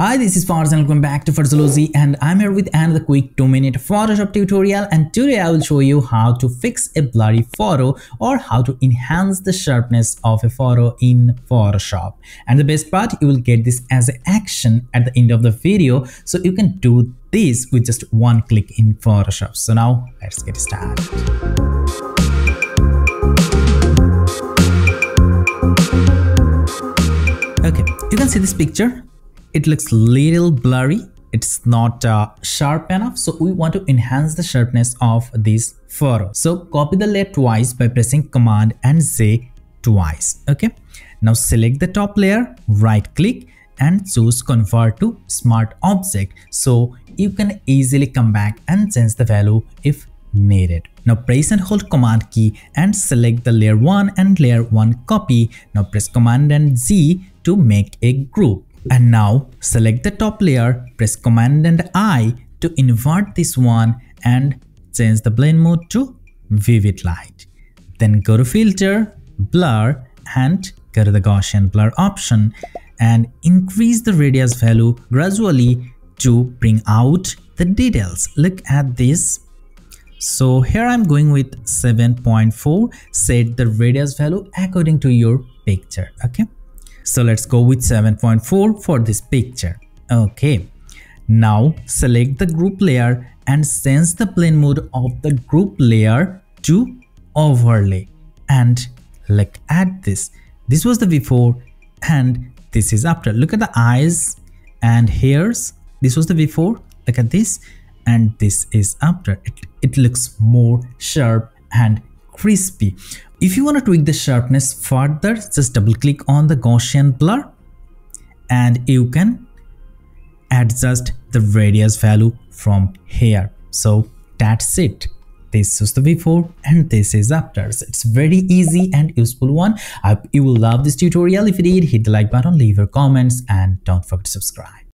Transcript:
Hi, this is Farzan. Welcome back to Farzzology and I'm here with another quick 2-minute Photoshop tutorial and today I will show you how to fix a blurry photo or how to enhance the sharpness of a photo in Photoshop. And the best part, you will get this as an action at the end of the video so you can do this with just one click in Photoshop. So now let's get started. Okay, you can see this picture it looks little blurry. It's not uh, sharp enough. So we want to enhance the sharpness of this photo so copy the layer twice by pressing command and z twice. Okay? Now select the top layer right click and choose convert to smart object. So you can easily come back and change the value if needed. Now press and hold command key and select the layer 1 and layer 1 copy. Now press command and z to make a group and now select the top layer, press Command and I to invert this one and change the blend mode to vivid light. Then go to filter, blur and go to the Gaussian blur option and increase the radius value gradually to bring out the details. Look at this. So here I'm going with 7.4, set the radius value according to your picture, okay? So let's go with 7.4 for this picture. Okay. Now select the group layer and sense the blend mode of the group layer to overlay. And look at this. This was the before and this is after. Look at the eyes and hairs. This was the before. Look at this and this is after. It, it looks more sharp and crispy. If you want to tweak the sharpness further, just double click on the Gaussian blur and you can adjust the radius value from here. So that's it. This is the before and this is after. So it's very easy and useful one. I hope you will love this tutorial. If you did, hit the like button, leave your comments and don't forget to subscribe.